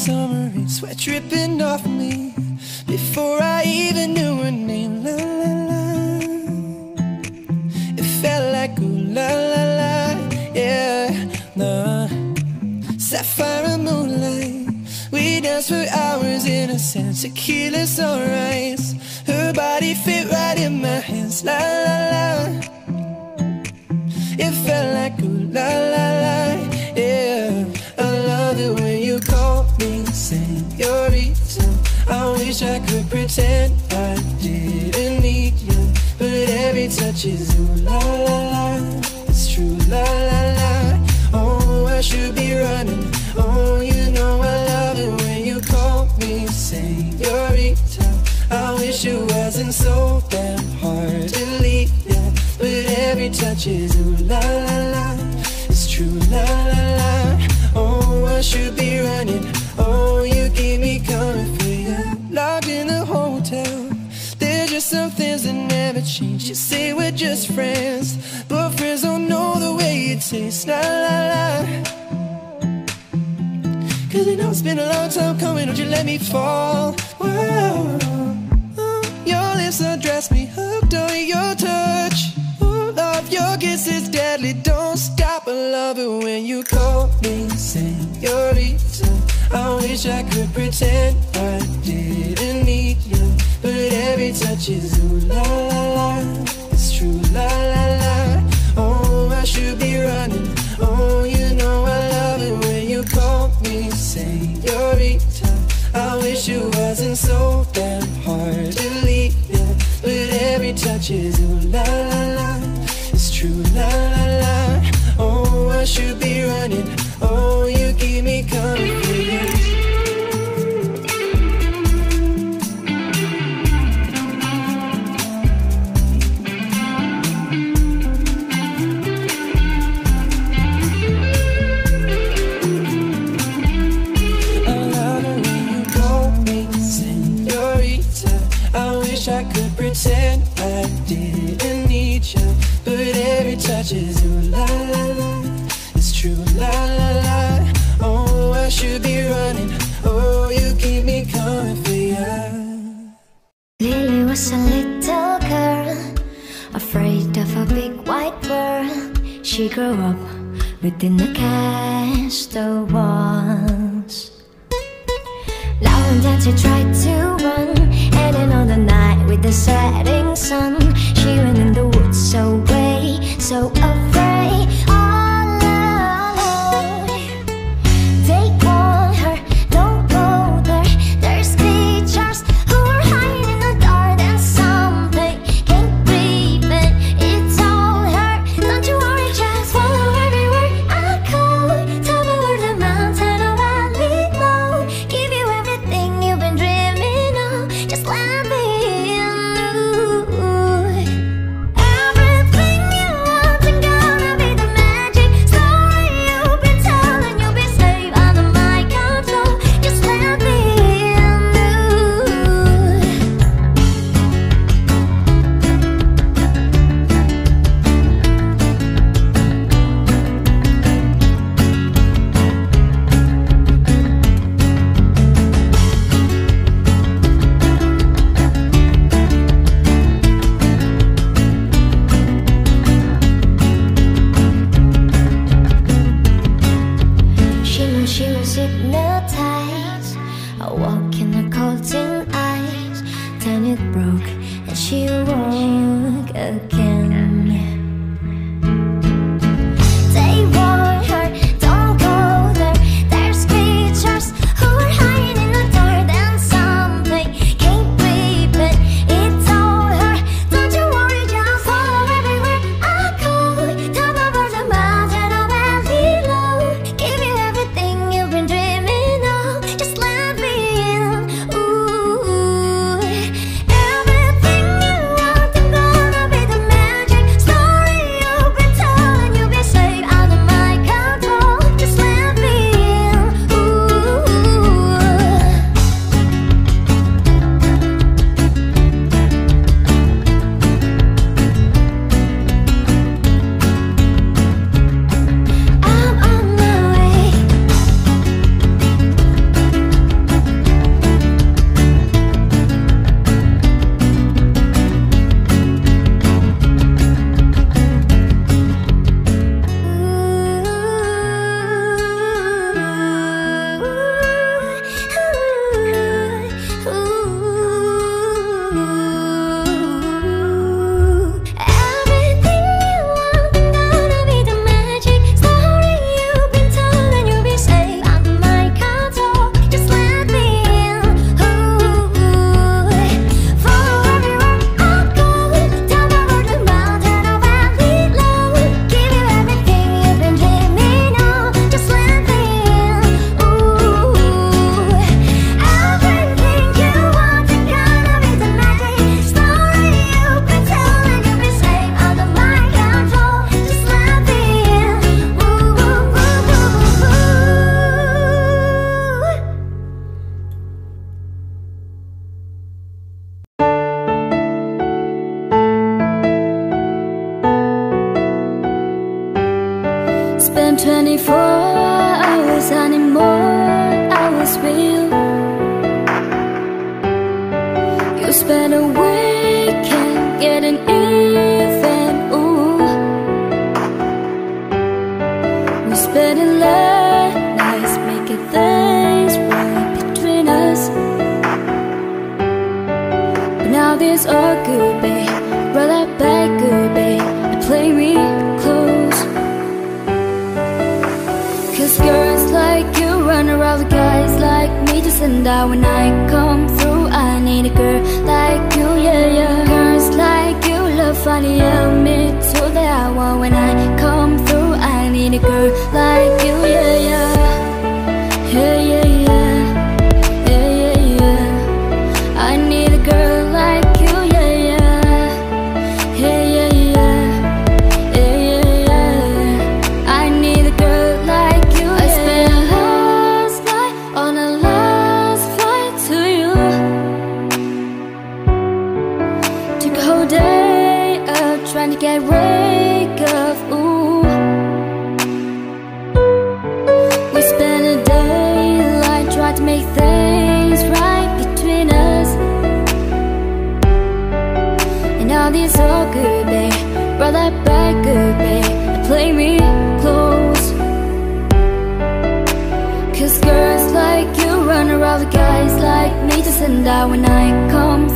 summer rain, sweat dripping off me before I even knew her name. La la la. It felt like ooh la la la, yeah. Nah. Sapphire moonlight, we danced for hours in a sand, tequila sunrise. Her body fit right in my hands. La la la. It felt like ooh la la la, wish I could pretend I didn't need you, but every touch is ooh la la You say we're just friends, but friends don't know the way it tastes. La la la. Cause you know it's been a long time coming, don't you let me fall. Whoa. Your lips undress me, hooked on your touch. Oh, love, your kiss is deadly, don't stop. I love it when you call me señorita. I wish I could pretend I didn't need you, but every touch is ooh every every touch is la la la. It's true la. Oh, I should be running. Oh, you keep me coming for you. Lily was a little girl, afraid of a big white world. She grew up within the castle walls. Now and then she tried to run, and another night with the setting sun, she went in the so afraid. I walk in the cold eyes, then it broke, and she woke again. 24 hours, I need more hours with you You spend a send out when I come through I need a girl like you, yeah, yeah. Girls like you love funny, yeah, me too. That I want when I come through I need a girl like you, yeah Yeah, And this all good, babe. That back good, babe. Play me close. Cause girls like you run around with guys like me to send out when I come